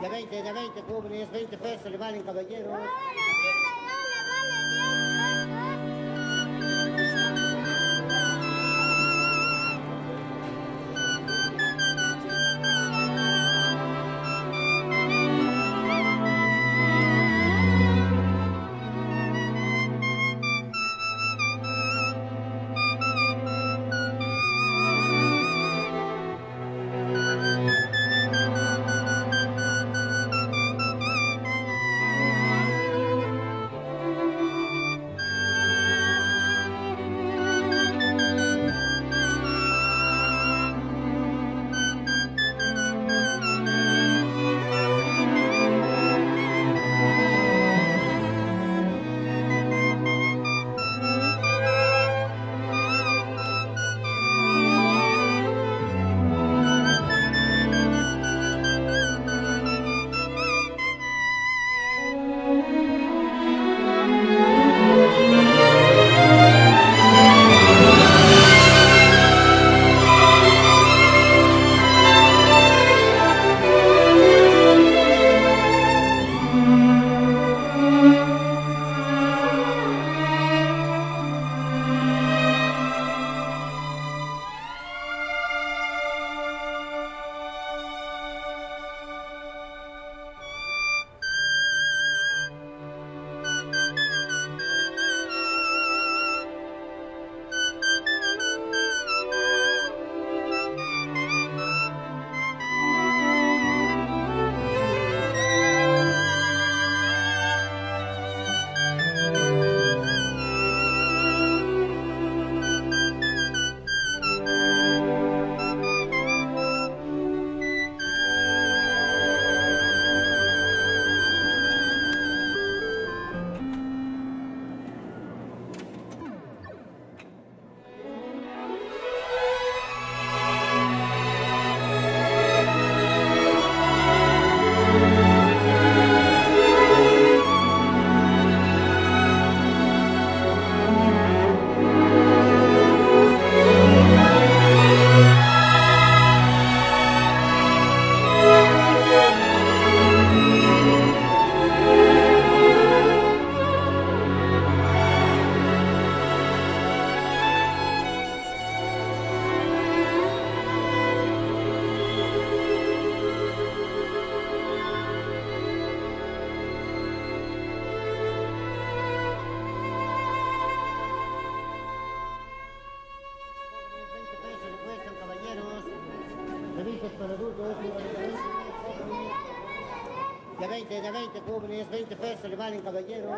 De 20, de 20, jóvenes, 20 pesos le valen, caballeros. Revistas para adultos. De 20, de 20, jóvenes, 20 pesos le valen, caballeros.